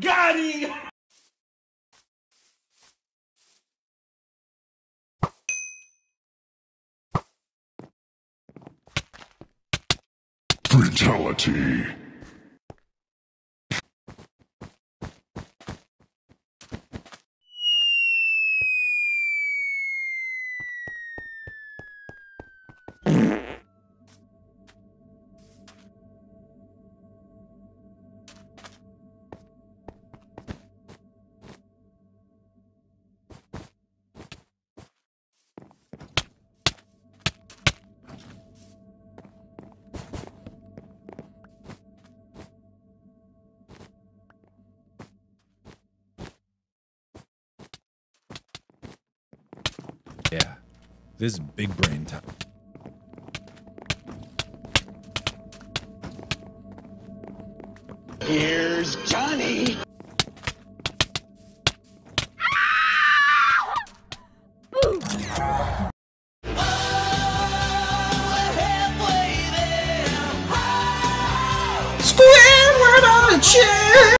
Got him! Fatality. This is big brain time. Here's Johnny. Squidward!